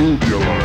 tubular.